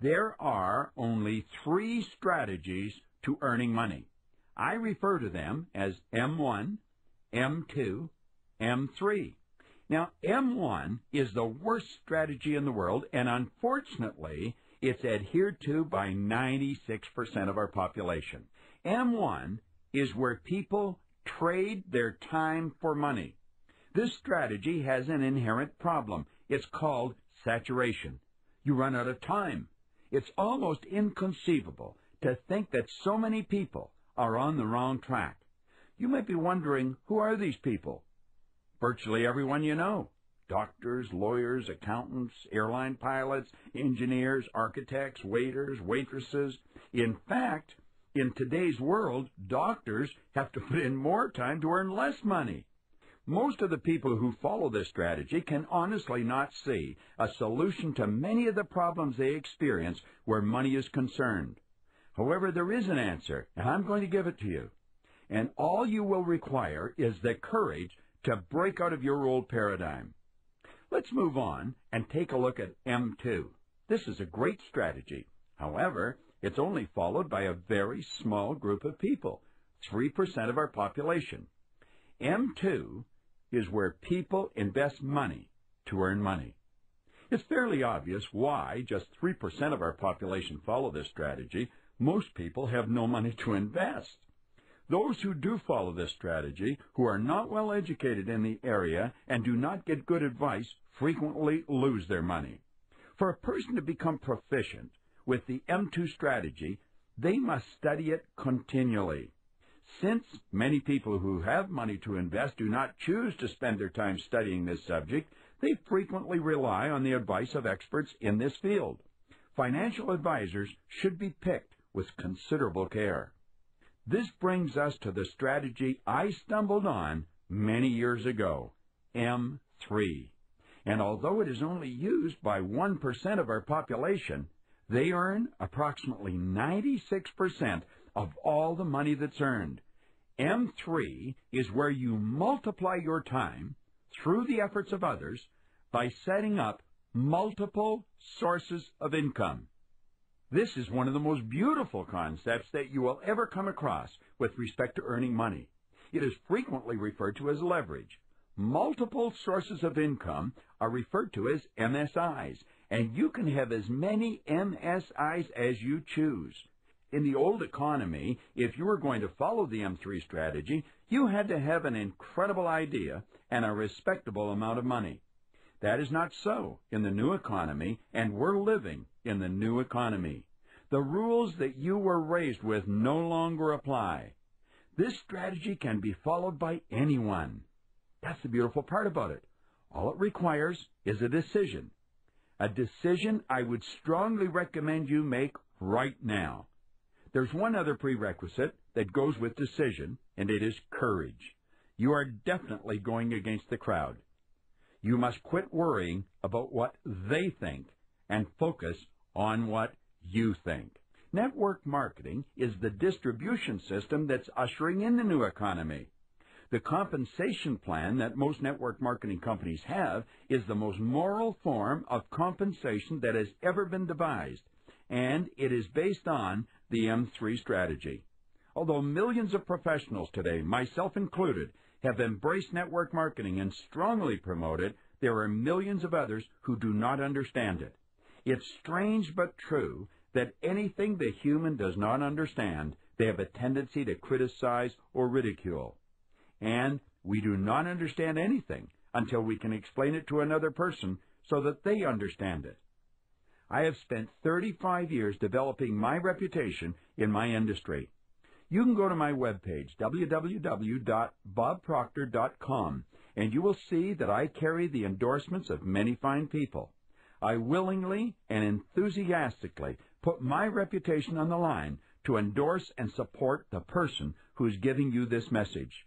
There are only three strategies to earning money. I refer to them as M1, M2, M3. Now, M1 is the worst strategy in the world, and unfortunately, it's adhered to by 96% of our population. M1 is where people trade their time for money. This strategy has an inherent problem. It's called saturation. You run out of time. It's almost inconceivable to think that so many people are on the wrong track. You might be wondering, who are these people? Virtually everyone you know. Doctors, lawyers, accountants, airline pilots, engineers, architects, waiters, waitresses. In fact, in today's world, doctors have to put in more time to earn less money. Most of the people who follow this strategy can honestly not see a solution to many of the problems they experience where money is concerned. However, there is an answer, and I'm going to give it to you. And all you will require is the courage to break out of your old paradigm. Let's move on and take a look at M2. This is a great strategy. However, it's only followed by a very small group of people, 3% of our population. M2 is where people invest money to earn money. It's fairly obvious why just 3% of our population follow this strategy most people have no money to invest. Those who do follow this strategy, who are not well educated in the area and do not get good advice, frequently lose their money. For a person to become proficient with the M2 strategy, they must study it continually. Since many people who have money to invest do not choose to spend their time studying this subject, they frequently rely on the advice of experts in this field. Financial advisors should be picked with considerable care. This brings us to the strategy I stumbled on many years ago, M3. And although it is only used by 1% of our population, they earn approximately 96% of all the money that's earned. M3 is where you multiply your time through the efforts of others by setting up multiple sources of income. This is one of the most beautiful concepts that you will ever come across with respect to earning money. It is frequently referred to as leverage. Multiple sources of income are referred to as MSIs, and you can have as many MSIs as you choose. In the old economy, if you were going to follow the M3 strategy, you had to have an incredible idea and a respectable amount of money. That is not so in the new economy, and we're living in the new economy. The rules that you were raised with no longer apply. This strategy can be followed by anyone. That's the beautiful part about it. All it requires is a decision. A decision I would strongly recommend you make right now. There's one other prerequisite that goes with decision, and it is courage. You are definitely going against the crowd. You must quit worrying about what they think and focus on what you think. Network marketing is the distribution system that's ushering in the new economy. The compensation plan that most network marketing companies have is the most moral form of compensation that has ever been devised, and it is based on the M3 strategy. Although millions of professionals today, myself included, have embraced network marketing and strongly promote it, there are millions of others who do not understand it. It's strange but true that anything the human does not understand, they have a tendency to criticize or ridicule. And we do not understand anything until we can explain it to another person so that they understand it. I have spent 35 years developing my reputation in my industry. You can go to my webpage, www.bobproctor.com, and you will see that I carry the endorsements of many fine people. I willingly and enthusiastically put my reputation on the line to endorse and support the person who is giving you this message.